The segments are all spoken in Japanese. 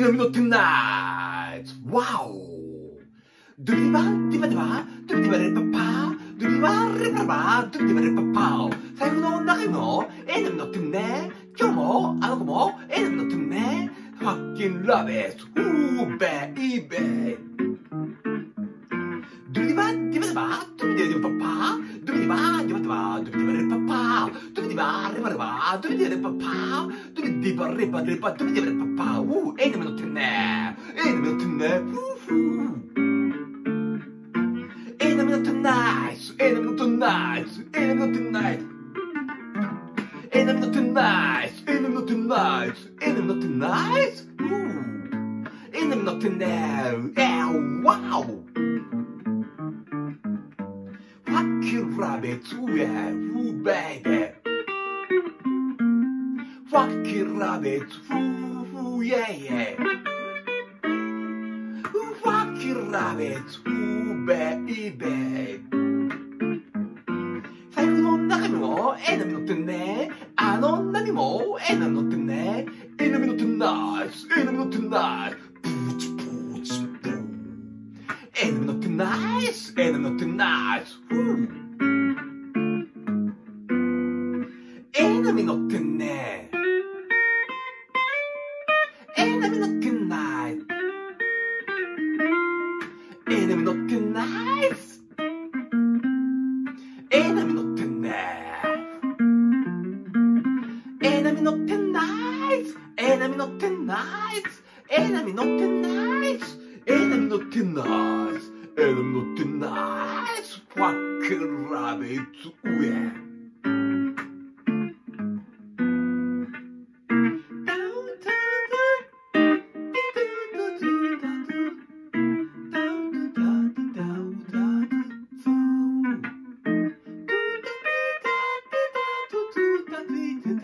波に乗っナんだワオドゥリバンティバディバドゥリバレパパドゥリバレパパドゥリバレパパを財布の中にもエネム乗ってんね今日もあの子もエネム乗っンんねファッキンラベストウーベパウーエネム乗ってんねエネム乗ってんねフーフー Enemy not tonight, enemy not tonight, enemy not tonight. Enemy not tonight, enemy not tonight, enemy not tonight. Ooh, enemy not tonight. Yeah, wow. Fuck you, rabbit, ooh yeah, ooh baby. Fuck you, rabbit, ooh, ooh yeah yeah. Ooh, fuck you, rabbit, ooh baby. 財布の中にもエナミ乗ってんねあの女にもエナミ乗ってんねエナミ乗ってないエナミ乗ってないプーチプーチプーエナミ乗ってないエナミ乗ってないふうエナミ乗ってんねエナミ乗ってないエナミ乗ってんねエナミ乗ってないエナミ乗ってないエナミ乗ってないエナミ乗ってないエナミ乗ってないファックラビッツウェドゥ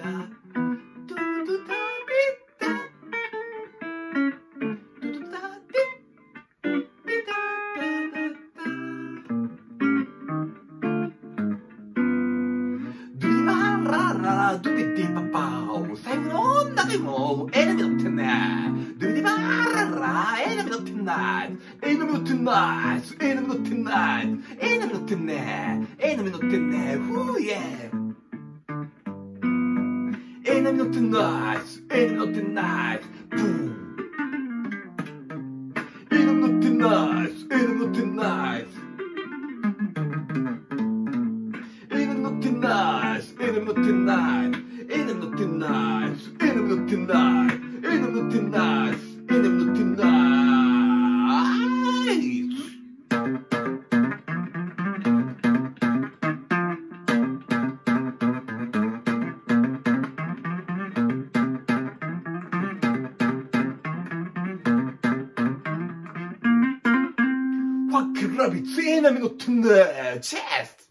リマララドゥリディババオ財布の中にもエナミ乗ってんねドゥリバララエナミ乗ってんないエナミ乗ってないエナミ乗ってないエナミ乗ってんねエナミ乗ってんねフーイエーてないエナミ乗ってない Enemy not tonight, enemy not tonight, enemy not tonight, enemy not tonight, enemy not tonight, ファックラビッツエナミ乗ってんだチェス